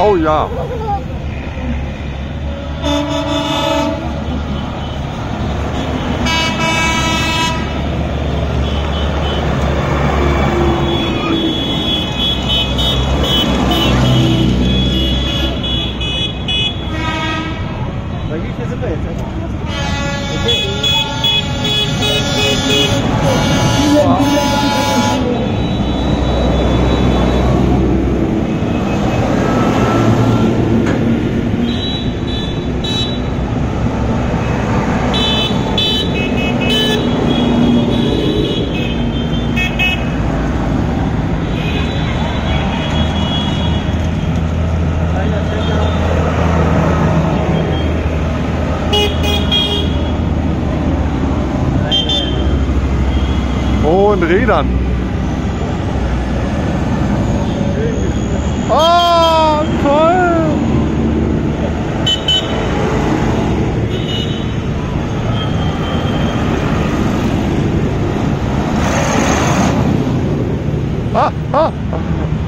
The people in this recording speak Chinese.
Oh ja. hohen Rädern. Oh, toll! Ah, ah, ah.